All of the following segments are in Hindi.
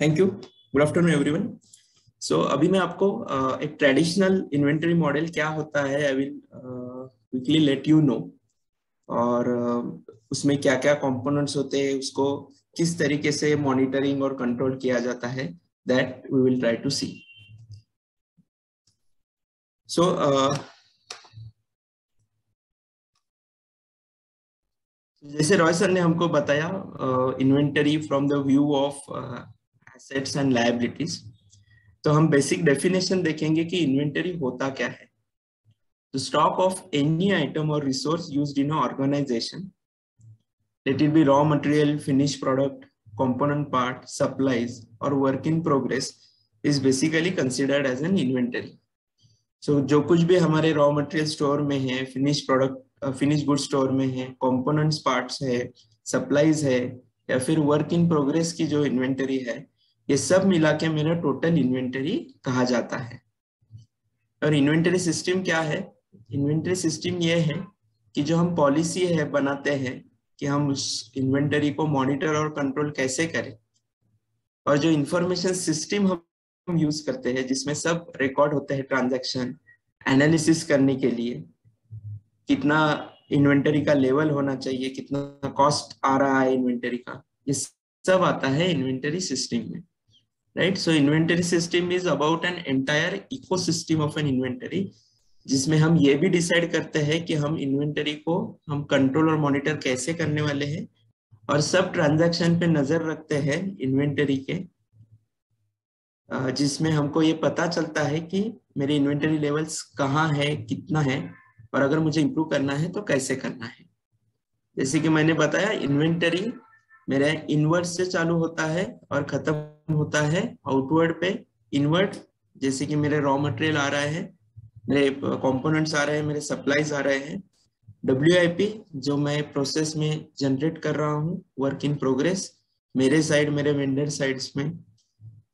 Thank you good afternoon everyone so अभी मैं आपको uh, एक ट्रेडिशनल इन्वेंटरी मॉडल क्या होता है I will quickly let you know और uh, उसमें क्या क्या कंपोनेंट्स होते हैं उसको किस तरीके से मॉनिटरिंग और कंट्रोल किया जाता है that we will try to see so जैसे रॉय सर ने हमको बताया inventory from the view of assets and liabilities तो हम बेसिक डेफिनेशन देखेंगे कि इन्वेंटरी होता क्या है। स्टॉक ऑफ़ एनी आइटम और resource use in organisation let it be raw material finish product component part supplies और work in progress is basically considered as an inventory so जो कुछ भी हमारे रॉ मटेरियल स्टोर में है finish product finish good store में है कंपोनेंट्स पार्ट्स है सप्लाईज है, या फिर वर्क इन प्रोग्रेस की जो इन्वेंटरी है, ये सब मिला के मेरा टोटल इन्वेंटरी कहा जाता है। और इन्वेंटरी सिस्टम क्या है? इन्वेंटरी सिस्टम ये है कि जो हम पॉलिसी है, बनाते हैं, कि हम उस इन्वेंटरी को मॉनिटर और कंट्रोल कैसे करें। और जो इंफॉर्मेशन सिस्टम हम यूज़ करते हैं, जिसमें सब रिकॉर्ड होते हैं ट्रांजैक्शन एनालिसिस करने के लिए कितना इन्वेंटरी का लेवल होना चाहिए, कितना कॉस्ट आ रहा है इन्वेंटरी का, ये सब आता है इन्वेंटरी सिस्टम में right so inventory system is about an entire ecosystem of an inventory जिसमें हम ये भी डिसाइड करते हैं कि हम इन्वेंटरी को हम कंट्रोल और मॉनिटर कैसे करने वाले हैं, और सब ट्रांजैक्शन पे नज़र रखते हैं इन्वेंटरी के जिसमें हमको ये पता चलता है कि मेरे इन्वेंटरी लेवल्स कहाँ है, कितना है और अगर मुझे इम्प्रूव करना है तो कैसे करना है? जैसे कि मैंने बताया इन्वेंटरी मेरा इनवर्ड से चालू होता है और खत्म होता है आउटवर्ड पे। इनवर्ड जैसे कि मेरे रॉ मटेरियल आ रहा है, मेरे कंपोनेंट्स आ रहे हैं, मेरे सप्लाईज आ रहे हैं। डब्ल्यू जो मैं प्रोसेस में जनरेट कर रहा हूँ वर्क इन प्रोग्रेस मेरे साइड मेरे वेंडर साइड्स में।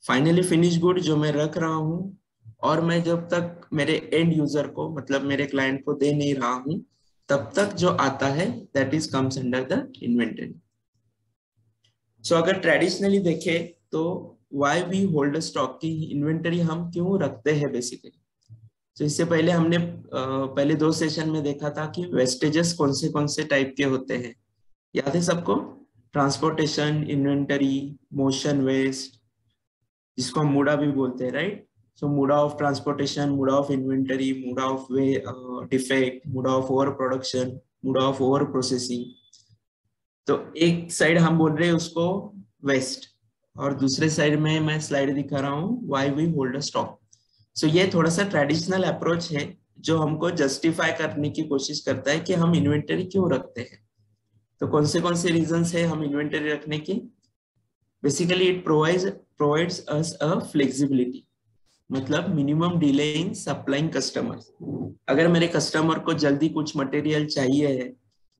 फाइनली फिनिश गुड जो मैं रख रहा हूँ और मैं जब तक मेरे एंड यूज़र को मतलब मेरे क्लाइंट को दे नहीं रहा हूँ, तब तक जो आता है that is comes under the inventory so अगर ट्रेडिशनली देखे तो वाई वी होल्ड स्टॉक की इन्वेंटरी हम क्यों रखते हैं बेसिकली तो इससे पहले हमने पहले दो सेशन में देखा था कि वेस्टेजेस कौन से कौन से टाइप के होते हैं। याद है सबको? ट्रांसपोर्टेशन इन्वेंटरी मोशन वेस्ट जिसको हम मूडा भी बोलते हैं right so muda of transportation muda of inventory muda of way defect muda of over production muda of over processing तो एक साइड हम बोल रहे हैं उसको वेस्ट और दूसरे साइड में मैं स्लाइड दिखा रहा हूँ why we hold stock so ये थोड़ा सा ट्रेडिशनल अप्रोच है जो हमको जस्टिफाई करने की कोशिश करता है कि हम इन्वेंटरी क्यों रखते हैं। तो कौन से कौन से रीजन है हम इन्वेंटरी रखने की? Basically it provide provides us a flexibility मतलब minimum delay in supplying customer अगर मेरे कस्टमर को जल्दी कुछ मटेरियल चाहिए है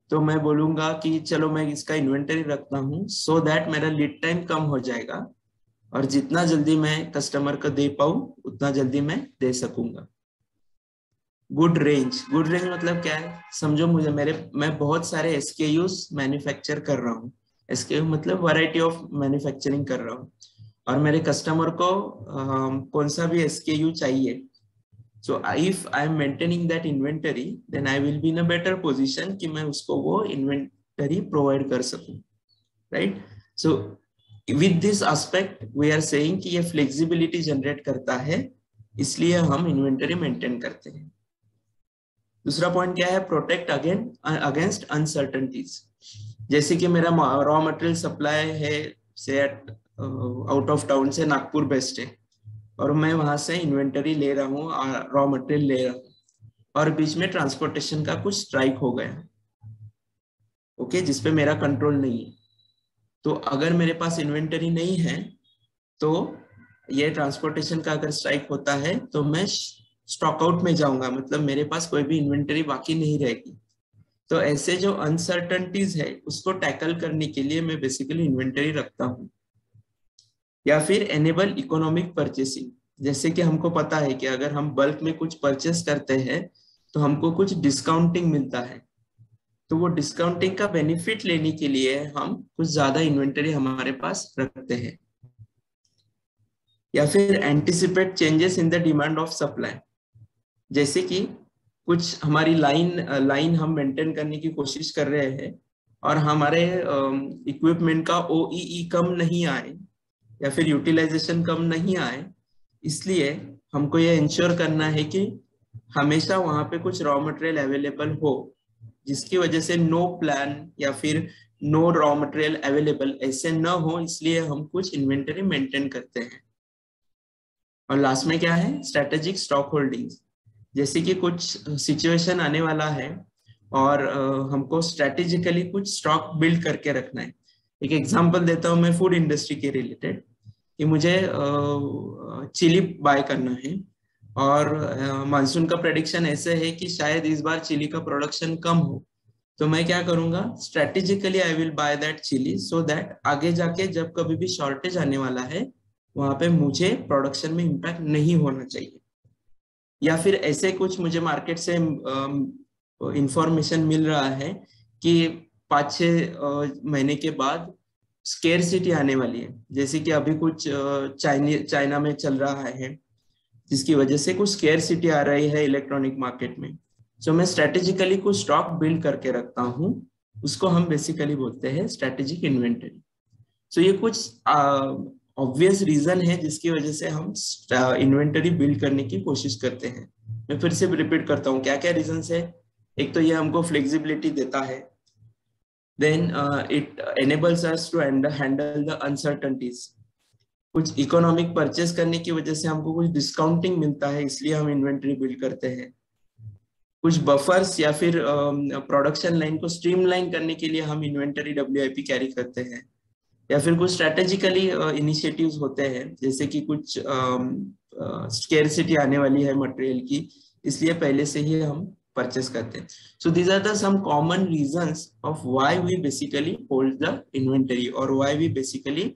तो मैं बोलूँगा कि चलो मैं इसका इन्वेंटरी रखता हूँ सो दैट मेरा लीड टाइम कम हो जाएगा और जितना जल्दी मैं कस्टमर को दे पाऊँ, उतना जल्दी मैं दे सकूँगा। गुड रेंज गुड रेंज मतलब क्या है? समझो मुझे, मेरे, मैं बहुत सारे एसकेयूज मैन्युफैक्चर कर रहा हूँ। एसकेयू मतलब वैरायटी ऑफ़ मैन्युफैक्चरिंग कर रहा हूँ। और मेरे कस्टमर को uh, कौन सा भी एसकेयू चाहिए। So if I am maintaining that inventory then I will be in a better position कि मैं उसको वो इन्वेंटरी प्रोवाइड कर सकूँ। Right so with this aspect we are saying कि ये फ्लेक्सिबिलिटी जनरेट करता है इसलिए हम इन्वेंटरी मेंटेन करते हैं। दूसरा पॉइंट क्या है? प्रोटेक्ट अगेन अगेंस्ट अनसर्टनिटीज जैसे कि मेरा रॉ मटेरियल सप्लाई है से आउट ऑफ़ टाउन से नागपुर बेस्ट है। और मैं वहाँ से इन्वेंटरी ले रहा हूँ रॉ मटेरियल ले रहा हूँ। और बीच में ट्रांसपोर्टेशन का कुछ स्ट्राइक हो गया। ओके okay, जिसपे मेरा कंट्रोल नहीं है। तो अगर मेरे पास इन्वेंटरी नहीं है तो ये ट्रांसपोर्टेशन का अगर स्ट्राइक होता है तो मैं स्टॉक आउट में जाऊँगा। मतलब मेरे पास कोई भी इन्वेंटरी बाकी नहीं रहेगी। तो ऐसे जो अनसर्टनिटीज है उसको टैकल करने के लिए मैं बेसिकली इन्वेंटरी रखता हूँ। या फिर एनेबल इकोनॉमिक परचेसिंग जैसे कि हमको पता है कि अगर हम बल्क में कुछ परचेस करते हैं तो हमको कुछ डिस्काउंटिंग मिलता है। तो वो डिस्काउंटिंग का बेनिफिट लेने के लिए हम कुछ ज़्यादा इन्वेंटरी हमारे पास रखते हैं। या फिर anticipate changes in the demand of supply जैसे कि कुछ हमारी लाइन लाइन हम मेंटेन करने की कोशिश कर रहे हैं और हमारे इक्विपमेंट का ओ e e कम नहीं आए या फिर यूटिलाइजेशन कम नहीं आए, इसलिए हमको ये इंश्योर करना है कि हमेशा वहाँ पे कुछ रॉ मटेरियल अवेलेबल हो, जिसकी वजह से नो प्लान या फिर नो रॉ मटेरियल अवेलेबल ऐसे न हो, इसलिए हम कुछ इन्वेंटरी मेंटेन करते हैं। और लास्ट में क्या है? स्ट्रेटेजिक स्टॉक होल्डिंग्स जैसे कि कुछ सिचुएशन आने वाला है और हमको स्ट्रेटेजिकली कुछ स्टॉक बिल्ड करके रखना है। एक एग्जांपल देता हूँ मैं फ़ूड इंडस्ट्री के रिलेटेड कि मुझे चिली बाय करना है और मानसून का प्रेडिक्शन ऐसे है कि शायद इस बार चिली का प्रोडक्शन कम हो। तो मैं क्या करूँगा? Strategically I will buy that chilli so that आगे जाके जब कभी भी शॉर्टेज आने वाला है, वहाँ पे मुझे प्रोडक्शन में इम्पैक्ट नहीं होना चाहिए। या फिर ऐसे कुछ मुझे मार्केट से इंफॉर्मेशन मिल रहा है कि पाँच छ महीने के बाद स्केर सिटी आने वाली है। जैसे कि अभी कुछ चाइनी, चाइना में चल रहा है, जिसकी वजह से कुछ स्केर सिटी आ रही है इलेक्ट्रॉनिक मार्केट में। सो मैं स्ट्रेटेजिकली कुछ स्टॉक बिल्ड करके रखता हूँ, उसको हम बेसिकली बोलते हैं स्ट्रेटेजिक इन्वेंटरी सो ये कुछ ऑब्वियस रीजन है जिसकी वजह से हम इन्वेंटरी बिल्ड करने की कोशिश करते हैं। मैं फिर से रिपीट करता हूँ क्या क्या रीजन है? एक तो ये हमको फ्लेक्सिबिलिटी देता है then it enables us to handle the uncertainties कुछ इकोनॉमिक परचेस करने की वजह से हमको कुछ डिस्काउंटिंग मिलता है इसलिए हम इन्वेंटरी बिल्ड करते हैं। कुछ बफर्स या फिर प्रोडक्शन uh, लाइन को स्ट्रीमलाइन करने के लिए हम इन्वेंटरी डब्ल्यू कैरी करते हैं। या फिर कुछ स्ट्रेटेजिकली इनिशिएटिव्स uh, होते हैं जैसे कि कुछ स्केरसिटी um, uh, आने वाली है मटेरियल की इसलिए पहले से ही हम परचेस करते हैं। So these are the some common reasons of why we basically hold the inventory और why we basically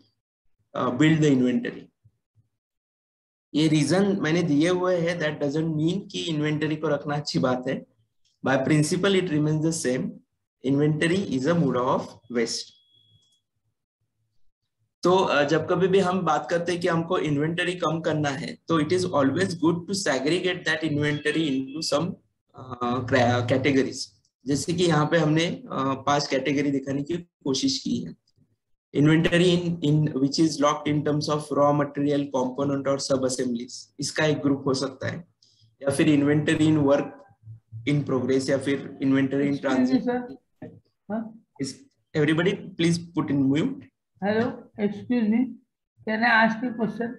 build the inventory ये रीजन मैंने दिए हुए हैं दैट डजेंट मीन कि इन्वेंटरी को रखना अच्छी बात है। By principle it remains the same inventory is a muda of waste तो जब कभी भी हम बात करते हैं कि हमको इन्वेंटरी कम करना है तो it is always good to segregate that inventory into some categories जैसे कि यहाँ पे हमने पाँच कैटेगरी दिखाने की कोशिश की है। Inventory in in which is locked in terms of raw material component और सब असेंबलीज इसका एक ग्रुप हो सकता है। या फिर inventory in work in progress या फिर inventory in transit everybody please put in mute hello excuse me can I ask you question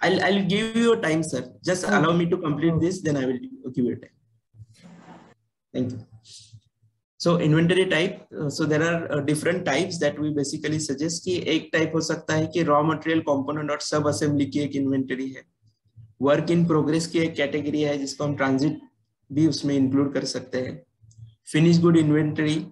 I'll I'll give you time, sir. Just allow me to complete this, then I will give you time. Thank you. type uh, so there are uh, different types that we basically suggest कि एक type हो सकता है कि raw material component और सब assembly की एक inventory है work in progress की एक category है जिसको हम transit भी उसमें include कर सकते हैं finish good inventory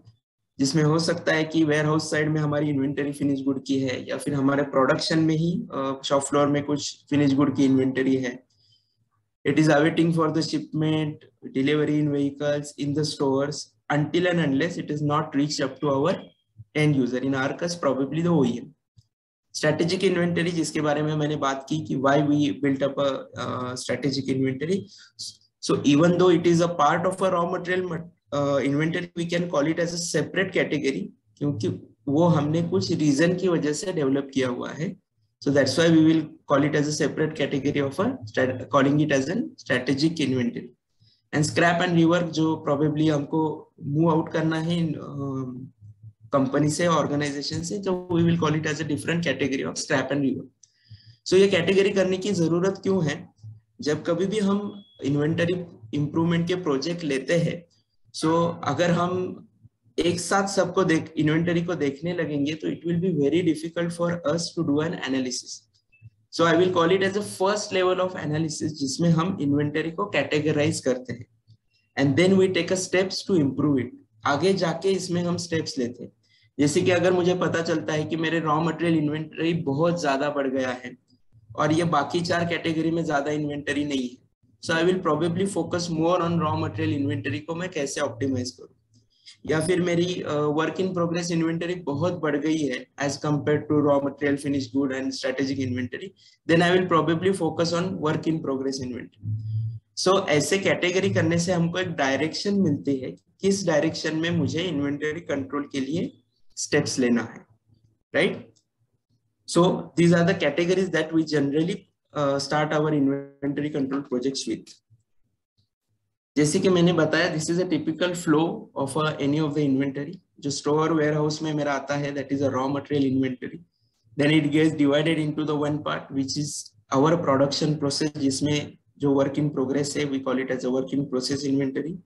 जिसमें हो सकता है कि वेयर हाउस साइड में हमारी इन्वेंटरी फिनिश गुड की है या फिर हमारे प्रोडक्शन में ही शॉप फ्लोर में कुछ फिनिश गुड की इन्वेंटरी है it is awaiting for the shipment delivery in vehicles in the stores until and unless it is not reached up to our end user in our case probably the OEM strategic inventory जिसके बारे में मैंने बात की कि up a uh, strategic inventory so even though it is a part of a raw material uh, inventory we can call it as a separate category क्योंकि वो हमने कुछ रीजन की वजह से डेवलप किया हुआ है so that's why we will call it as a separate category of a calling it as a strategic inventory. And scrap and rework जो प्रोबेबली हमको मूव आउट करना है कंपनी से ऑर्गेनाइजेशन से तो we will call it as a different category of scrap and rework so ये कैटेगरी करने की ज़रूरत क्यों है? जब कभी भी हम इन्वेंटरी इंप्रूवमेंट के प्रोजेक्ट लेते हैं सो so, अगर हम एक साथ सबको देख इन्वेंटरी को देखने लगेंगे तो it will be very difficult for us to do an analysis so I will call it as a first level of analysis जिसमें हम इन्वेंटरी को कैटेगराइज करते हैं। And then we take a steps to improve it आगे जाके इसमें हम स्टेप्स लेते हैं। जैसे कि अगर मुझे पता चलता है कि मेरे रॉ मटेरियल इन्वेंटरी बहुत ज़्यादा बढ़ गया है, और ये बाकी चार कैटेगरी में ज़्यादा इन्वेंटरी नहीं है so I will probably focus more on raw material inventory को मैं कैसे ऑप्टिमाइज करूँ? या फिर मेरी वर्क इन प्रोग्रेस इन्वेंटरी बहुत बढ़ गई है as compare to raw material finish good and strategic inventory then I will probably focus on work in progress inventory so ऐसे कैटेगरी करने से हमको एक डायरेक्शन मिलती है किस डायरेक्शन में मुझे इन्वेंटरी कंट्रोल के लिए स्टेप्स लेना है right so these are the categories that we generally start our inventory control projects with जैसे कि मैंने बताया this is a typical flow of any of the inventory जो स्टोर वेयर हाउस में मेरा आता है that is a raw material inventory then it gets divided into the one part which is our production process जिसमें जो वर्क इन प्रोग्रेस है we call it as a work in process inventory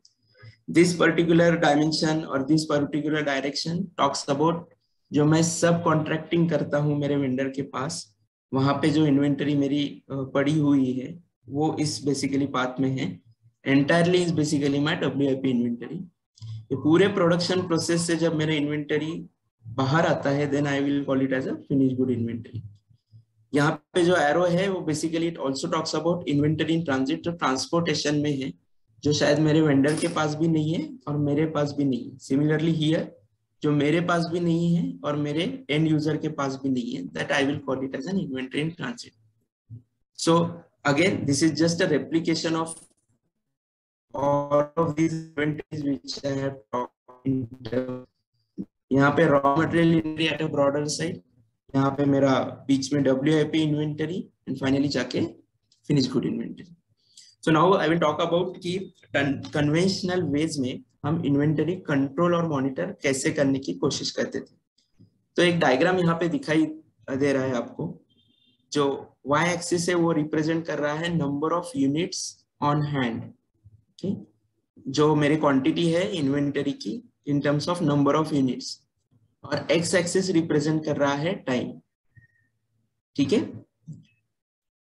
this particular dimension और this particular direction talks about जो मैं सब कॉन्ट्रैक्टिंग करता हूँ मेरे वेंडर के पास, वहाँ पे जो इन्वेंटरी मेरी पड़ी हुई है, वो इस बेसिकली पाथ में है। Entirely is basically my W I P inventory पूरे प्रोडक्शन प्रोसेस से जब मेरा इन्वेंटरी बाहर आता है then I will call it as a finish good inventory यहाँ पे जो एरो है, वो basically it also talks about inventory in transit जो ट्रांसपोर्टेशन में है, जो शायद मेरे वेंडर के पास भी नहीं है और मेरे पास भी नहीं है। सिमिलरली हियर जो मेरे पास भी नहीं है और मेरे एंड यूज़र के पास भी नहीं है that I will call it as an inventory in transit so again this is just a replication of all of these inventories which I have talked यहाँ पे raw material inventory at a broader side यहाँ पे मेरा बीच में पी इन्वेंटरी एंड फाइनली जाके finish good inventory so now I will talk about कि कन्वेंशनल वेज में हम इन्वेंटरी कंट्रोल और मॉनिटर कैसे करने की कोशिश करते थे। तो एक डायग्राम यहाँ पे दिखाई दे रहा है आपको, जो वाई एक्सिस है वो रिप्रेजेंट कर रहा है number of units on hand ठीक जो मेरी क्वांटिटी है इन्वेंटरी की in terms of number of units और एक्स एक्सिस रिप्रेजेंट कर रहा है टाइम ठीक है?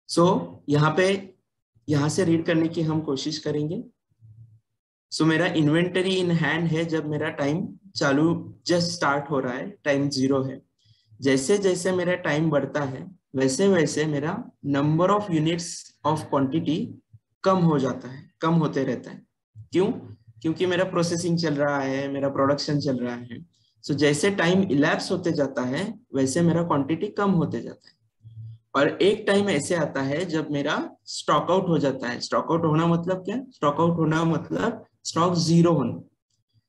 सो यहाँ पे यहाँ से रीड करने की हम कोशिश करेंगे. सो so, मेरा इन्वेंटरी इन हैंड है जब मेरा टाइम चालू जस्ट स्टार्ट हो रहा है टाइम ज़ीरो है. जैसे जैसे मेरा टाइम बढ़ता है वैसे वैसे मेरा number of units of quantity कम हो जाता है कम होते रहता है। क्यों? क्योंकि मेरा प्रोसेसिंग चल रहा है मेरा प्रोडक्शन चल रहा है। सो so, जैसे टाइम इलैप्स होते जाता है वैसे मेरा क्वांटिटी कम होते जाता है। और एक टाइम ऐसे आता है जब मेरा स्टॉक आउट हो जाता है। स्टॉक आउट होना मतलब क्या? स्टॉक आउट होना मतलब स्टॉक ज़ीरो होना।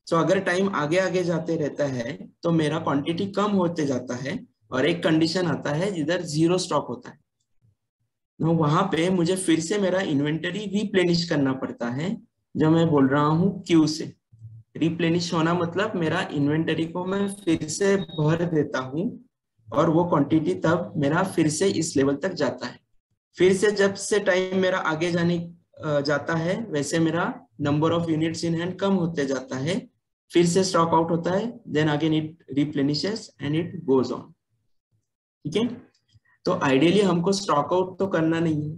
सो so, अगर टाइम आगे आगे जाते रहता है तो मेरा क्वांटिटी कम होते जाता है और एक कंडीशन आता है जिधर ज़ीरो स्टॉक होता है। वहाँ पे मुझे फिर से मेरा इन्वेंटरी रिप्लेनिश करना पड़ता है, जो मैं बोल रहा हूँ क्यू से। रिप्लेनिश होना मतलब मेरा इन्वेंटरी को मैं फिर से भर देता हूँ और वो क्वांटिटी तब मेरा फिर से इस लेवल तक जाता है। फिर से जब से टाइम मेरा आगे जाने जाता है, वैसे मेरा number of units in hand कम होते जाता है। फिर से स्टॉक आउट होता है then again it replenishes and it goes on ठीक है? तो आइडियली हमको स्टॉक आउट तो करना नहीं है।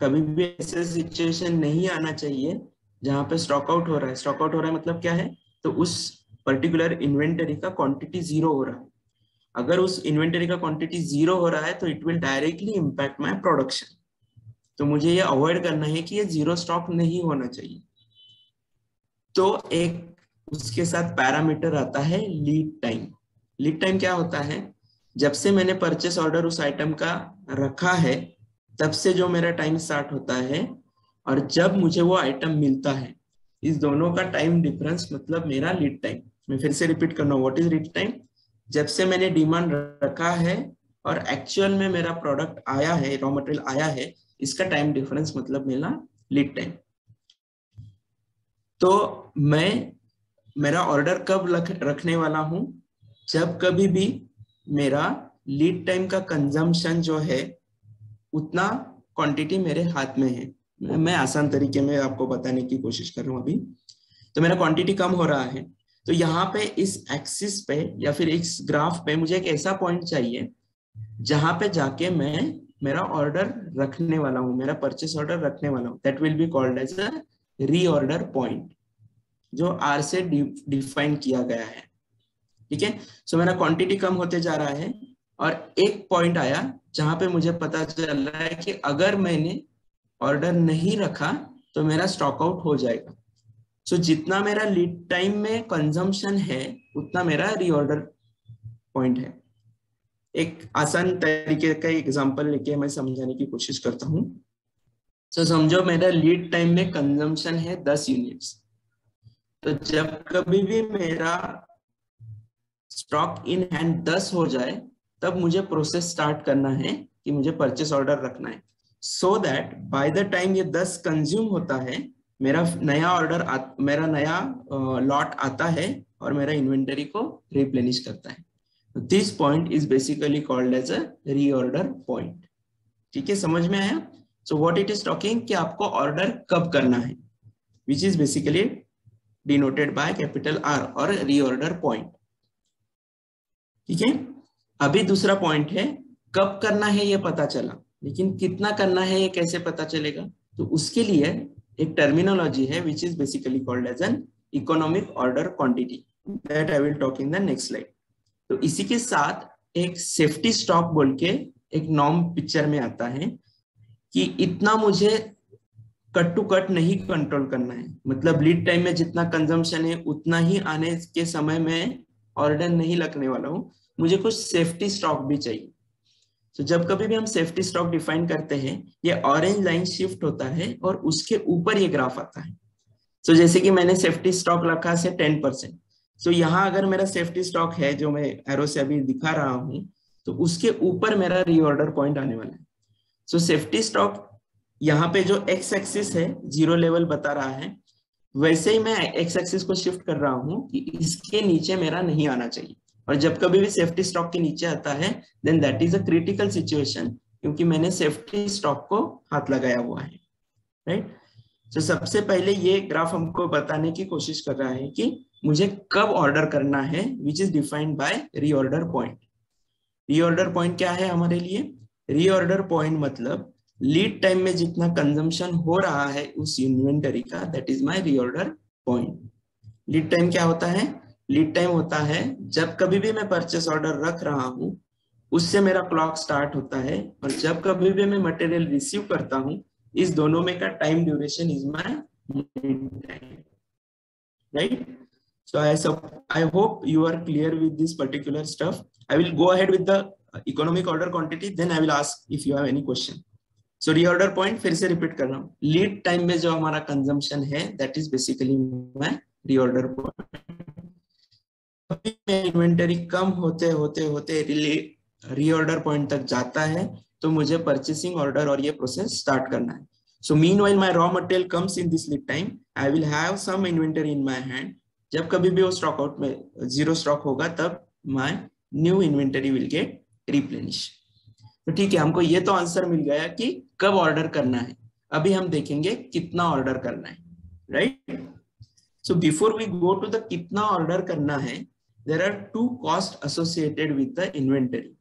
कभी भी ऐसे सिचुएशन नहीं आना चाहिए जहाँ पे स्टॉक आउट हो रहा है। स्टॉक आउट हो रहा है मतलब क्या है? तो उस पर्टिकुलर इन्वेंटरी का क्वांटिटी ज़ीरो हो रहा है। अगर उस इन्वेंटरी का क्वांटिटी ज़ीरो हो रहा है तो it will directly impact my production तो मुझे ये अवॉइड करना है कि ये ज़ीरो स्टॉक नहीं होना चाहिए। तो एक उसके साथ पैरामीटर आता है लीड टाइम लीड टाइम क्या होता है? जब से मैंने परचेस ऑर्डर उस आइटम का रखा है, तब से जो मेरा टाइम स्टार्ट होता है और जब मुझे वो आइटम मिलता है, इस दोनों का टाइम डिफरेंस मतलब मेरा लीड टाइम मैं फिर से रिपीट करना व्हाट इज़ लीड टाइम जब से मैंने डिमांड रखा है और एक्चुअल में मेरा प्रोडक्ट आया है रॉ मटेरियल आया है, इसका टाइम डिफरेंस मतलब मेरा लीड टाइम तो मैं, मेरा ऑर्डर कब रखने वाला हूँ? जब कभी भी मेरा लीड टाइम का कंजम्पशन जो है, उतना क्वांटिटी मेरे हाथ में है। मैं आसान तरीके में आपको बताने की कोशिश कर रहा हूँ अभी। तो मेरा क्वांटिटी कम हो रहा है। तो यहाँ पे इस एक्सिस पे या फिर इस ग्राफ पे मुझे एक ऐसा पॉइंट चाहिए, जहाँ पे जाके मैं मेरा ऑर्डर रखने वाला हूँ, मेरा परचेस ऑर्डर रखने वाला हूँ। That will be called as a reorder point जो आर से डिफाइन किया गया है। ठीक है? सो मेरा क्वांटिटी कम होते जा रहा है और एक पॉइंट आया जहाँ पे मुझे पता चल रहा है कि अगर मैंने ऑर्डर नहीं रखा तो मेरा स्टॉक आउट हो जाएगा। सो so, जितना मेरा लीड टाइम में कंजम्पशन है उतना मेरा रीऑर्डर पॉइंट है। एक आसान तरीके का एग्जांपल लेके मैं समझाने की कोशिश करता हूँ। सो so, समझो मेरा लीड टाइम में कंजम्पशन है दस यूनिट्स तो जब कभी भी मेरा स्टॉक इन हैंड दस हो जाए, तब मुझे प्रोसेस स्टार्ट करना है कि मुझे परचेस ऑर्डर रखना है। So that by the time ये दस कंज्यूम होता है, मेरा नया ऑर्डर मेरा नया लॉट आता है और मेरा इन्वेंटरी को रिप्लेनिश करता है। This point is basically called as a reorder point ठीक है, समझ में आया? So what it is talking कि आपको ऑर्डर कब करना है which is basically denoted by capital R और रीऑर्डर पॉइंट ठीक है? अभी दूसरा पॉइंट है, कब करना है ये पता चला। लेकिन कितना करना है ये कैसे पता चलेगा? तो उसके लिए एक टर्मिनोलॉजी है which is basically called as an economic order quantity that I will talk in the next slide तो इसी के साथ एक सेफ्टी स्टॉक बोल के एक नॉर्म पिक्चर में आता है कि इतना मुझे कट टू कट नहीं कंट्रोल करना है। मतलब लीड टाइम में जितना कंजम्पशन है, उतना ही आने के समय में ऑर्डर नहीं लगने वाला हूँ। मुझे कुछ सेफ्टी स्टॉक भी चाहिए। तो जब कभी भी हम सेफ्टी स्टॉक डिफाइन करते हैं, ये ऑरेंज लाइन शिफ्ट होता है और उसके ऊपर ये ग्राफ आता है। तो जैसे कि मैंने सेफ्टी स्टॉक रखा से टेन परसेंट तो यहाँ अगर मेरा सेफ्टी स्टॉक है, जो मैं एरो से अभी दिखा रहा हूँ तो उसके ऊपर मेरा रीऑर्डर पॉइंट आने वाला है। सो सेफ्टी स्टॉक यहाँ पे जो एक्स एक्सिस है ज़ीरो लेवल बता रहा है वैसे ही मैं एक्स एक्सिस को शिफ्ट कर रहा हूँ कि इसके नीचे मेरा नहीं आना चाहिए। और जब कभी भी सेफ्टी स्टॉक के नीचे आता है then that is a critical situation क्योंकि मैंने सेफ्टी स्टॉक को हाथ लगाया हुआ है। राइट तो सबसे पहले ये ग्राफ हमको बताने की कोशिश कर रहा है कि मुझे कब ऑर्डर करना है which is defined by reorder point reorder point क्या है हमारे लिए? रीऑर्डर पॉइंट मतलब लीड टाइम में जितना कंजम्पशन हो रहा है उस इन्वेंटरी का that is my reorder point lead time क्या होता है? लीड टाइम होता है जब कभी भी मैं परचेस ऑर्डर रख रहा हूँ, उससे मेरा क्लॉक स्टार्ट होता है और जब कभी भी मैं मटेरियल रिसीव करता हूँ, इस दोनों में का time duration is my right so, i so, i hope you are clear with this particular stuff. I will go ahead with the economic order quantity, then i will ask if you have any question. So, reorder point, फिर से रिपीट कर रहा हूँ। लीड टाइम में जो हमारा कंजम्पशन है that is basically my reorder point inventory कम होते होते होते रीऑर्डर पॉइंट तक जाता है तो मुझे परचेसिंग ऑर्डर और ये प्रोसेस स्टार्ट करना है। So meanwhile my raw material comes in this lead time I will have some inventory in my hand जब कभी भी वो स्टॉक आउट में ज़ीरो स्टॉक होगा, तब my new inventory will get replenish तो ठीक है, हमको ये तो आंसर मिल गया कि कब ऑर्डर करना है अभी हम देखेंगे कितना ऑर्डर करना है right so before we go to the कितना ऑर्डर करना है there are two costs associated with the inventory.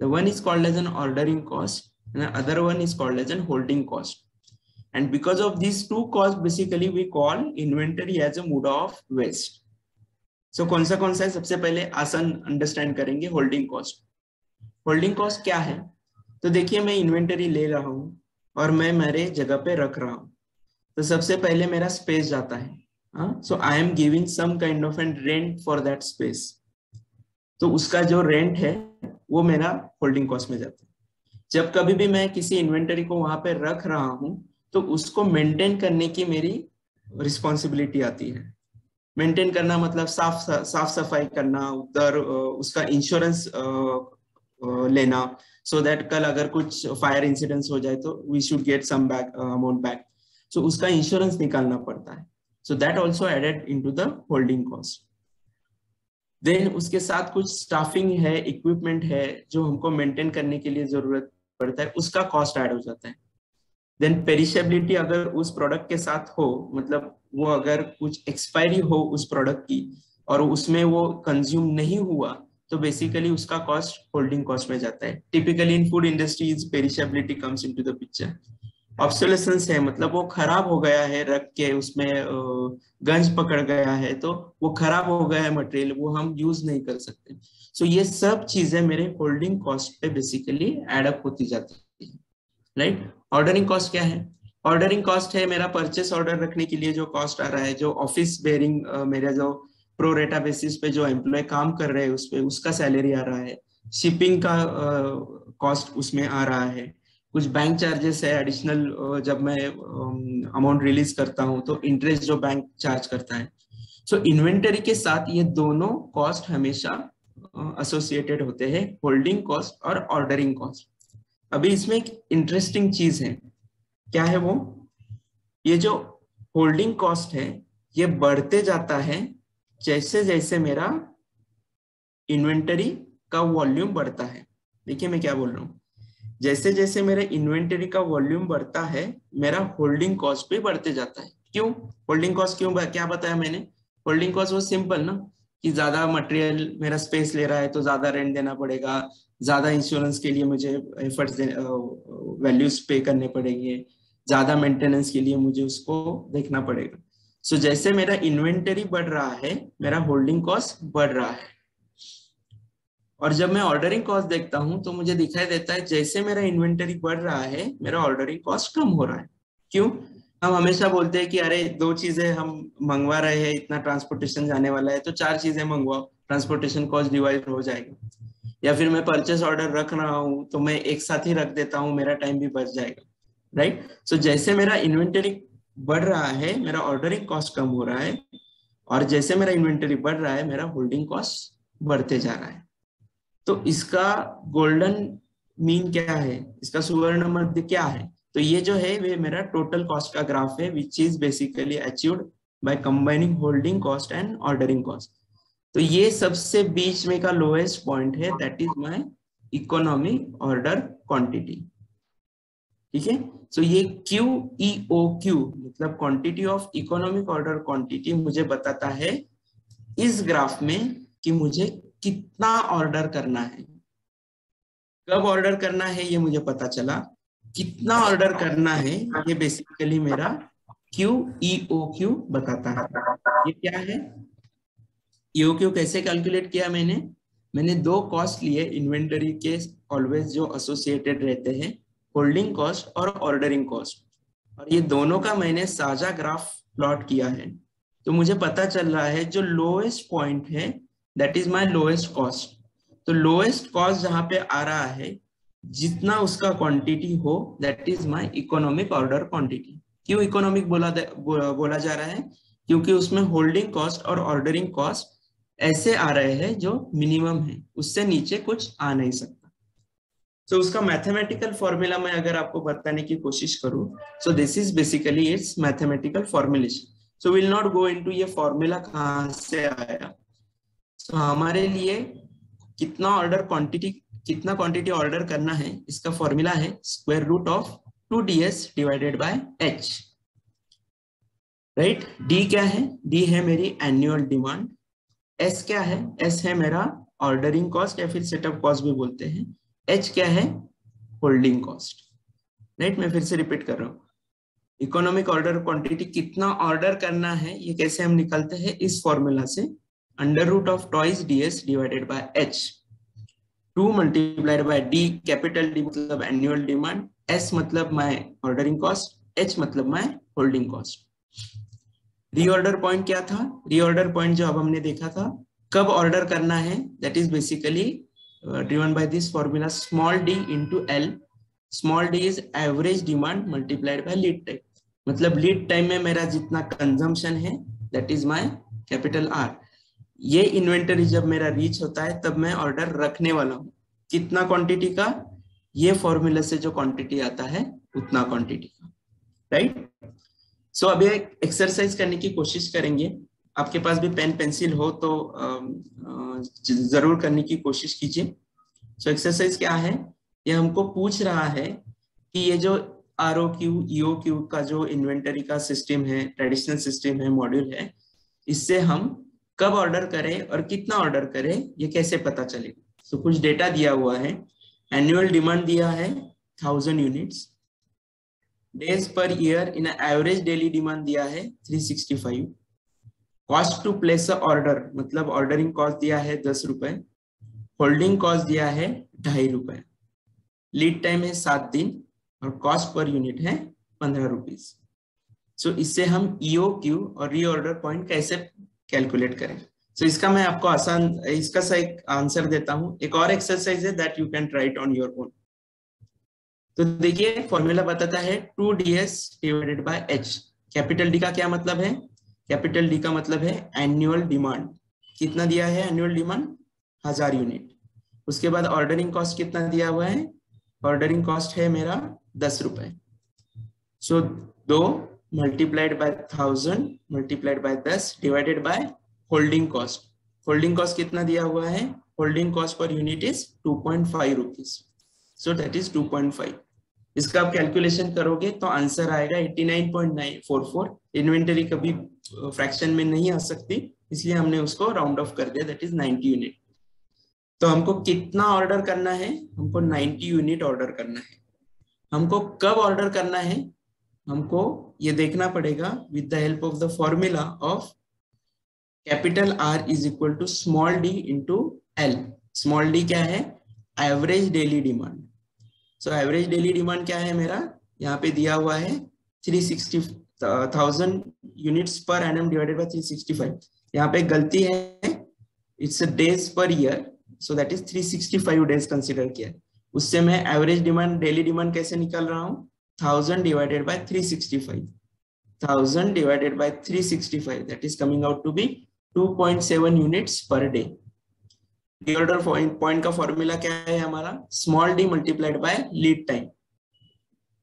The one is called as an ordering cost and the other one is called as an holding cost. And because of these two costs, basically we call inventory as a mode of waste. So सा कौन सा है सबसे पहले आसान अंडरस्टैंड करेंगे होल्डिंग कॉस्ट होल्डिंग कॉस्ट क्या है तो देखिए, मैं इन्वेंटरी ले रहा हूँ और मैं मेरे जगह पे रख रहा हूँ। तो सबसे पहले मेरा स्पेस जाता है। So I am giving some kind of an rent for that space तो उसका जो रेंट है, वो मेरा होल्डिंग कॉस्ट में जाता है। जब कभी भी मैं किसी इन्वेंटरी को वहाँ पे रख रहा हूँ तो उसको मेंटेन करने की मेरी रिस्पॉन्सिबिलिटी आती है। मेंटेन करना मतलब साफ़ साफ़ सफ़ाई करना, उधर उसका इंश्योरेंस लेना। सो दैट कल अगर कुछ फायर इंसिडेंस हो जाए तो we should get some back amount back so उसका इंश्योरेंस निकालना पड़ता है। So that also added into the holding cost. Then उसके साथ कुछ स्टाफिंग है इक्विपमेंट है, जो हमको मेंटेन करने के लिए ज़रूरत पड़ता है, उसका कॉस्ट ऐड हो जाता है। देन पेरिशेबिलिटी अगर उस प्रोडक्ट के साथ हो मतलब वो अगर कुछ एक्सपायरी हो उस प्रोडक्ट की, और उसमें वो कंज्यूम नहीं हुआ तो बेसिकली उसका कॉस्ट होल्डिंग कॉस्ट में जाता है। Typically in food industries perishability comes into the picture obsolescence है मतलब वो खराब हो गया है, रख के उसमें गंज पकड़ गया है तो वो खराब हो गया है मटेरियल वो हम यूज़ नहीं कर सकते। सो so ये सब चीज़ें मेरे होल्डिंग कॉस्ट पे बेसिकली एडअप होती जाती है। राइट ऑर्डरिंग कॉस्ट क्या है? ऑर्डरिंग कॉस्ट है मेरा परचेस ऑर्डर रखने के लिए जो कॉस्ट आ रहा है, जो ऑफ़िस बेरिंग मेरा जो प्रो रेटा बेसिस पे जो एम्प्लॉय काम कर रहे हैं उस पर उसका सैलरी आ रहा है शिपिंग का कॉस्ट उसमें आ रहा है कुछ बैंक चार्जेस है एडिशनल जब मैं अमाउंट रिलीज़ करता हूँ तो इंटरेस्ट जो बैंक चार्ज करता है। सो so, इन्वेंटरी के साथ ये दोनों कॉस्ट हमेशा एसोसिएटेड होते हैं होल्डिंग कॉस्ट और ऑर्डरिंग कॉस्ट अभी इसमें एक इंटरेस्टिंग चीज़ है। क्या है वो? ये जो होल्डिंग कॉस्ट है ये बढ़ते जाता है जैसे जैसे मेरा इन्वेंटरी का वॉल्यूम बढ़ता है, देखिए मैं क्या बोल रहा हूँ। जैसे जैसे मेरा इन्वेंटरी का वॉल्यूम बढ़ता है, मेरा होल्डिंग कॉस्ट भी बढ़ते जाता है। क्यों? होल्डिंग कॉस्ट क्यों क्या बताया मैंने? होल्डिंग कॉस्ट वो सिंपल ना, कि ज़्यादा मटेरियल मेरा स्पेस ले रहा है तो ज़्यादा रेंट देना पड़ेगा, ज़्यादा इंश्योरेंस के लिए मुझे एफर्ट्स वैल्यूज़ पे करने पड़ेंगे, ज़्यादा मेंटेनेंस के लिए मुझे उसको देखना पड़ेगा। सो so, जैसे मेरा इन्वेंटरी बढ़ रहा है मेरा होल्डिंग कॉस्ट बढ़ रहा है। और जब मैं ऑर्डरिंग कॉस्ट देखता हूँ तो मुझे दिखाई देता है जैसे मेरा इन्वेंटरी बढ़ रहा है मेरा ऑर्डरिंग कॉस्ट कम हो रहा है। क्यों? हम हमेशा बोलते हैं कि अरे दो चीज़ें हम मंगवा रहे हैं इतना ट्रांसपोर्टेशन जाने वाला है तो चार चीज़ें मंगवाओ ट्रांसपोर्टेशन कॉस्ट डिवाइड हो जाएगा। या फिर मैं परचेस ऑर्डर रख रहा हूँ तो मैं एक साथ ही रख देता हूँ मेरा टाइम भी बच जाएगा। Right right? सो so, जैसे मेरा इन्वेंटरी बढ़ रहा है, मेरा ऑर्डरिंग कॉस्ट कम हो रहा है और जैसे मेरा इन्वेंटरी बढ़ रहा है, मेरा होल्डिंग कॉस्ट बढ़ते जा रहा है। तो इसका गोल्डन मीन क्या है? इसका सुवर्ण मध्य क्या है? तो ये जो है वे मेरा टोटल कॉस्ट का ग्राफ है which is basically achieved by combining holding cost and ordering cost तो ये सबसे बीच में का लोएस्ट पॉइंट है that is my economy order quantity ठीक है? सो ये क्यू ई ओ क्यू मतलब quantity of economic order quantity मुझे बताता है इस ग्राफ में कि मुझे कितना ऑर्डर करना है। कब ऑर्डर करना है ये मुझे पता चला। कितना ऑर्डर करना है ये बेसिकली मेरा क्यू ई ओ क्यू बताता है। ये क्या है? ईओ क्यू कैसे कैलकुलेट किया मैंने? मैंने दो कॉस्ट लिए। इन्वेंटरी के ऑलवेज जो एसोसिएटेड रहते हैं होल्डिंग कॉस्ट और ऑर्डरिंग कॉस्ट और ये दोनों का मैंने साझा ग्राफ प्लॉट किया है। तो मुझे पता चल रहा है जो लोएस्ट पॉइंट है that is my lowest cost तो लोएस्ट कॉस्ट जहाँ पे आ रहा है, जितना उसका क्वांटिटी हो that is my economic order quantity क्यों इकोनॉमिक बोला बोला जा रहा है? क्योंकि उसमें होल्डिंग कॉस्ट और ऑर्डरिंग कॉस्ट ऐसे आ रहे हैं जो मिनिमम है। उससे नीचे कुछ आ नहीं सकता। तो so, उसका मैथमेटिकल फॉर्मूला मैं अगर आपको बताने की कोशिश करूँ so this is basically it's mathematical formulation so will not go into ये फॉर्मूला कहाँ से आया। सो so, हमारे लिए कितना ऑर्डर क्वांटिटी कितना क्वांटिटी ऑर्डर करना है इसका फॉर्मूला है square root of two D S divided by H right D क्या है? डी है मेरी एनुअल डिमांड एस क्या है? एस है मेरा ऑर्डरिंग कॉस्ट या फिर सेटअप कॉस्ट भी बोलते हैं। एच क्या है? होल्डिंग कॉस्ट राइट मैं फिर से रिपीट कर रहा हूँ। इकोनॉमिक ऑर्डर क्वांटिटी कितना ऑर्डर करना है, ये कैसे हम निकालते हैं? इस फॉर्मूला से under root of twice D S divided by H two multiplied by D capital D मतलब एनुअल डिमांड एस मतलब माय ऑर्डरिंग कॉस्ट एच मतलब my holding cost reorder point क्या था? रीऑर्डर पॉइंट जो अब हमने देखा था, कब ऑर्डर करना है? That is basically driven by this formula small D into L small D is average demand multiplied by lead time मतलब लीड टाइम में मेरा जितना कंजम्पशन है that is my capital R ये इन्वेंटरी जब मेरा रीच होता है, तब मैं ऑर्डर रखने वाला हूँ। कितना क्वांटिटी का? ये फॉर्मूला से जो क्वांटिटी आता है, उतना क्वांटिटी का। राइट सो अभी एक एक्सरसाइज करने की कोशिश करेंगे। आपके पास भी पेन पेंसिल हो तो ज़रूर करने की कोशिश कीजिए। सो एक्सरसाइज क्या है? ये हमको पूछ रहा है कि ये जो R O Q E O Q का जो इन्वेंटरी का सिस्टम है ट्रेडिशनल सिस्टम है मॉड्यूल है इससे हम कब ऑर्डर करें और कितना ऑर्डर करें ये कैसे पता चलेगा सो so, कुछ डेटा दिया हुआ है। एनुअल डिमांड दिया है thousand units days per year in average daily demand दिया है 365 कॉस्ट टू प्लेस ऑर्डर मतलब ऑर्डरिंग कॉस्ट दिया है दस रुपए होल्डिंग कॉस्ट दिया है ढाई रुपए। लीड टाइम है सात दिन और कॉस्ट पर यूनिट है पंद्रह रुपीज़ सो इससे हम ईओ क्यू और रीऑर्डर पॉइंट कैसे कैलकुलेट करें? सो so, इसका मैं आपको आसान इसका सा एक आंसर देता हूँ। एक और एक्सरसाइज है that you can write on your own तो देखिए फॉर्मूला बताता है two D S divided by H capital D का क्या मतलब है? कैपिटल डी का मतलब है एनुअल डिमांड कितना दिया है एनुअल डिमांड हज़ार यूनिट उसके बाद ऑर्डरिंग कॉस्ट कितना दिया हुआ है? ऑर्डरिंग कॉस्ट है मेरा दस रुपए. सो so, दो multiplied by thousand multiplied by दस divided by holding cost holding cost कितना दिया हुआ है? Holding cost per unit is two point five rupees so that is two point five इसका आप कैलकुलेशन करोगे तो आंसर आएगा eighty nine point nine four four inventory कभी फ्रैक्शन में नहीं आ सकती, इसलिए हमने उसको राउंड ऑफ़ कर दिया दैट इज़ नाइनटी यूनिट तो हमको कितना ऑर्डर करना है? हमको 90 यूनिट ऑर्डर करना है। हमको कब ऑर्डर करना है? हमको ये देखना पड़ेगा with the help of the formula of capital R is equal to small D into L small D क्या है? Average daily demand so average daily demand क्या है मेरा? यहाँ पे दिया हुआ है thousand units per annum divided by three sixty five यहाँ पे गलती है। It's days per year so that is 365 days consider किया। उससे मैं एवरेज डिमांड डेली डिमांड कैसे निकाल रहा हूँ? Thousand divided by 365 thousand divided by 365 that is coming out to be 2.7 units per day order point का फॉर्मूला क्या है हमारा? Small D multiplied by lead time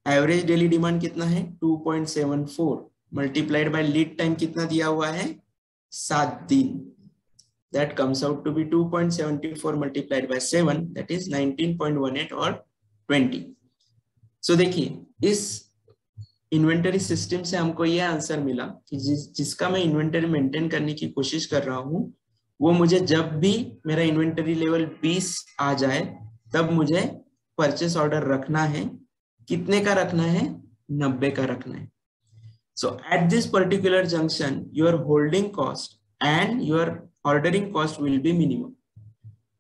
average daily demand कितना है? 2.74 मल्टीप्लाइड बाय लीड टाइम कितना दिया हुआ है? सात दिन। That comes out to be 2.74 multiplied by 7 that is 19.18 or 20 so, देखिए, इस इन्वेंटरी सिस्टम से हमको ये आंसर मिला कि जिस, जिसका मैं इन्वेंटरी मेंटेन करने की कोशिश कर रहा हूँ, वो मुझे जब भी मेरा इन्वेंटरी लेवल 20 आ जाए, तब मुझे परचेस ऑर्डर रखना है। कितने का रखना है? 90 का रखना है। So at this particular junction your holding cost and your ordering cost will be minimum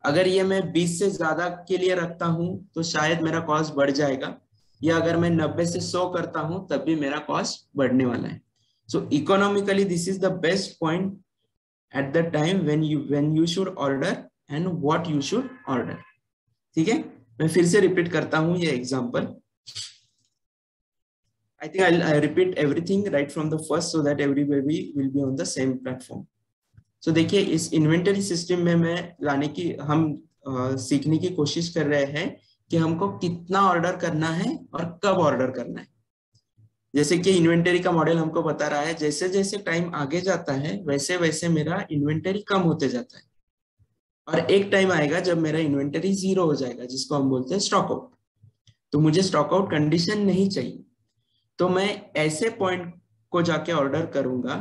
अगर ये मैं 20 से ज़्यादा के लिए रखता हूँ तो शायद मेरा कॉस्ट बढ़ जाएगा। या अगर मैं 90 से 100 करता हूँ, तब भी मेरा कॉस्ट बढ़ने वाला है। So economically this is the best point at the time when you when you should order and what you should order ठीक है? मैं फिर से रिपीट करता हूँ ये example I think I'll, I'll repeat everything right from the first so that everybody will be on the same platform. तो देखिए इस इन्वेंटरी सिस्टम में मैं लाने की हम आ, सीखने की कोशिश कर रहे हैं कि हमको कितना ऑर्डर करना है और कब ऑर्डर करना है। जैसे कि इन्वेंटरी का मॉडल हमको बता रहा है जैसे जैसे टाइम आगे जाता है वैसे वैसे मेरा इन्वेंटरी कम होते जाता है। और एक टाइम आएगा जब मेरा इन्वेंटरी ज़ीरो हो जाएगा जिसको हम बोलते हैं स्टॉक आउट तो मुझे स्टॉक आउट कंडीशन नहीं चाहिए। तो मैं ऐसे पॉइंट को जाके ऑर्डर करूँगा,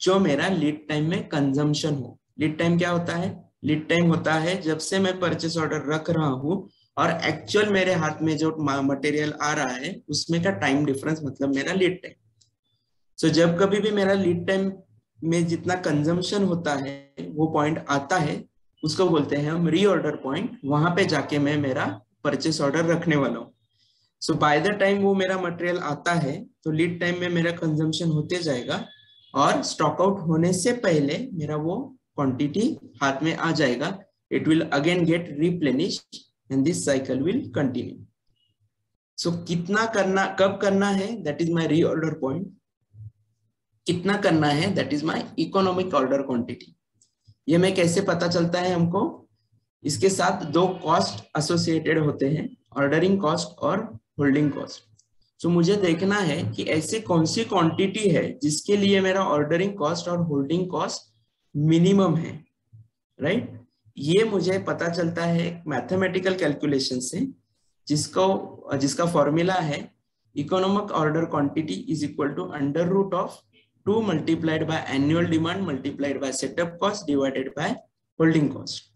जो मेरा लीड टाइम में कंजम्पशन हो। लीड टाइम क्या होता है? लीड टाइम होता है जब से मैं परचेस ऑर्डर रख रहा हूँ और एक्चुअल मेरे हाथ में जो मटेरियल आ रहा है, उसमें का टाइम डिफरेंस मतलब मेरा लीड टाइम सो जब कभी भी मेरा लीड टाइम में जितना कंजम्पशन होता है, वो पॉइंट आता है, उसको बोलते हैं हम रीऑर्डर पॉइंट वहाँ पे जाके मैं मेरा परचेस ऑर्डर रखने वाला हूँ। सो बाय द टाइम वो मेरा मटेरियल आता है तो लीड टाइम में मेरा कंजम्पशन होते जाएगा और स्टॉक आउट होने से पहले मेरा वो क्वांटिटी हाथ में आ जाएगा। It will again get replenish and this cycle will continue so कितना करना, कब करना है that is my reorder point कितना करना है that is my economic order quantity ये मैं कैसे पता चलता है हमको? इसके साथ दो कॉस्ट एसोसिएटेड होते हैं ऑर्डरिंग कॉस्ट और होल्डिंग कॉस्ट so, मुझे देखना है कि ऐसे कौन सी क्वांटिटी है जिसके लिए मेरा ऑर्डरिंग कॉस्ट और होल्डिंग कॉस्ट मिनिमम है राइट right? ये मुझे पता चलता है मैथमेटिकल कैलकुलेशन से जिसको जिसका फॉर्मूला है economic order quantity is equal to under root of two multiplied by annual demand multiplied by setup cost divided by holding cost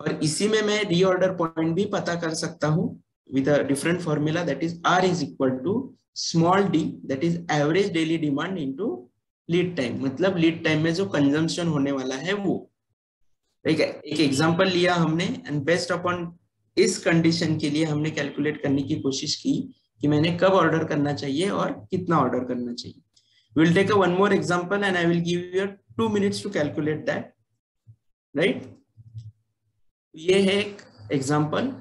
और इसी में मैं रीऑर्डर पॉइंट भी पता कर सकता हूँ a different formula that is R is equal to small d, that is average daily demand into lead time. मतलब lead time में जो consumption होने वाला है वो। ठीक है? एक एग्जांपल लिया हमने एंड बेस्ट अपॉन इस कंडीशन के लिए हमने कैलकुलेट करने की कोशिश की कि मैंने कब ऑर्डर करना चाहिए और कितना ऑर्डर करना चाहिए। Will take a one more example and I will give you two minutes to calculate that right ये है एक एग्ज़ाम्पल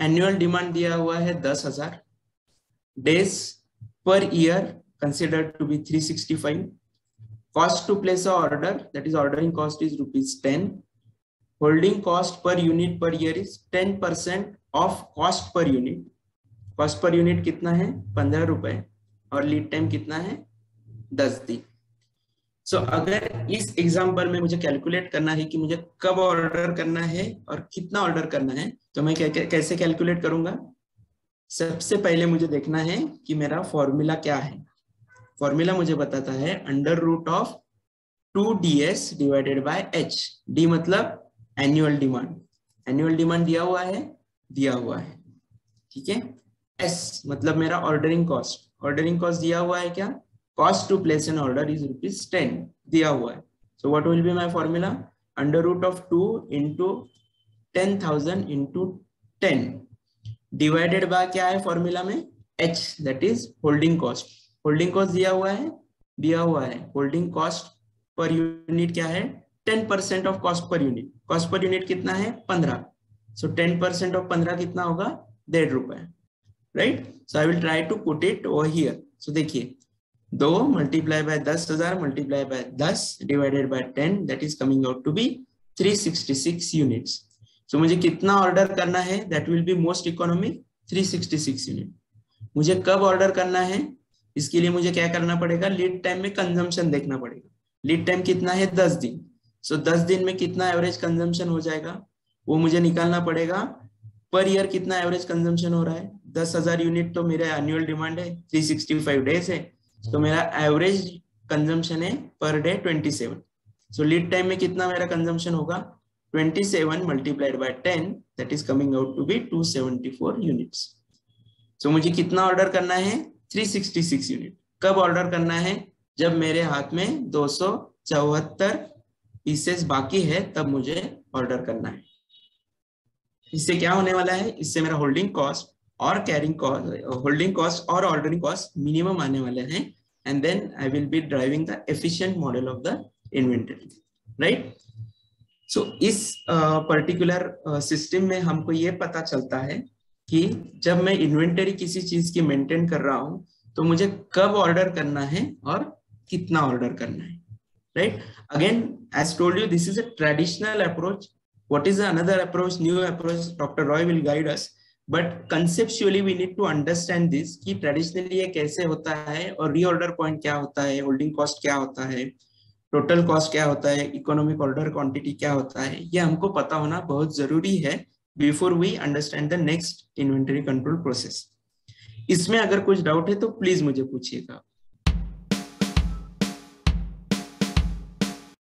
एनुअल डिमांड दिया हुआ है दस हज़ार. Days per year consider to be three sixty five cost to place order that is ordering cost is rupees ten holding cost per unit per year is ten percent of cost per unit cost per unit कितना है? पंद्रह रुपए. और लीड टाइम कितना है? दस दिन. सो so, अगर इस एग्ज़ाम्पल में मुझे कैलकुलेट करना है कि मुझे कब ऑर्डर करना है और कितना ऑर्डर करना है तो मैं कैसे कैलकुलेट करूँगा? सबसे पहले मुझे देखना है कि मेरा फॉर्मूला क्या है। फॉर्मूला मुझे बताता है under root of two D S divided by H D मतलब एनुअल डिमांड एनुअल डिमांड दिया हुआ है दिया हुआ है। ठीक है? एस मतलब मेरा ऑर्डरिंग कॉस्ट ऑर्डरिंग कॉस्ट दिया हुआ है क्या? Cost to place an order is rupees 10 दिया हुआ है so what will be my formula under root of 2 into 10000 into 10 divided by क्या है फॉर्मूला में h that is holding cost holding cost दिया हुआ है दिया हुआ है holding cost per unit क्या है 10% of cost per unit cost per unit कितना है 15 so 10% of 15 कितना होगा डेढ़ रुपए right so I will try to put it over here so देखिए दो मल्टीप्लाई बाय दस हज़ार मल्टीप्लाई बाय दस divided by ten that is coming out to be 366 units so मुझे कितना ऑर्डर करना है? That will be most economic 366 unit मुझे कब ऑर्डर करना है? इसके लिए मुझे क्या करना पड़ेगा? लीड टाइम में कंजम्पशन देखना पड़ेगा। लीड टाइम कितना है? दस दिन। सो so, दस दिन में कितना एवरेज कंजम्पशन हो जाएगा? वो मुझे निकालना पड़ेगा। पर ईयर कितना एवरेज कंजम्पशन हो रहा है? दस हज़ार यूनिट तो मेरा एनुअल डिमांड है। थ्री सिक्सटी फाइव डेज़ है। तो मेरा एवरेज कंजम्पशन है पर डे 27 सो लीड टाइम में कितना मेरा कंजम्पशन होगा? 27 multiplied by 10 that is coming out to be 274 units so मुझे कितना ऑर्डर करना है? 366 यूनिट कब ऑर्डर करना है? जब मेरे हाथ में दो सौ चौहत्तर पीसेस बाकी है तब मुझे ऑर्डर करना है। इससे क्या होने वाला है? इससे मेरा होल्डिंग कॉस्ट और कैरिंग कॉस्ट होल्डिंग कॉस्ट और ऑर्डरिंग कॉस्ट मिनिमम आने वाले हैं and then I will be driving the efficient model of the inventory right so इस पर्टिकुलर uh, सिस्टम uh, में हमको ये पता चलता है कि जब मैं इन्वेंटरी किसी चीज़ की मेंटेन कर रहा हूँ तो मुझे कब ऑर्डर करना है और कितना ऑर्डर करना है right again as told you this is a traditional approach what is another approach? New approach dr roy will guide us. But conceptually we need to understand this कि ट्रेडिशनली ये कैसे होता है और रीऑर्डर पॉइंट क्या होता है होल्डिंग कॉस्ट क्या होता है टोटल कॉस्ट क्या होता है इकोनॉमिक ऑर्डर क्वांटिटी क्या होता है, ये हमको पता होना बहुत ज़रूरी है before we understand the next inventory control process इसमें अगर कुछ डाउट है तो प्लीज़ मुझे पूछिएगा।